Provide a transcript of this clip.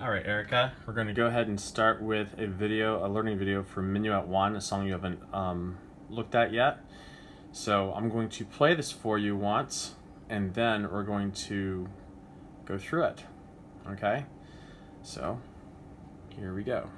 All right, Erica, we're going to go ahead and start with a video, a learning video for Minuet 1, a song you haven't um, looked at yet. So I'm going to play this for you once, and then we're going to go through it, okay? So, here we go.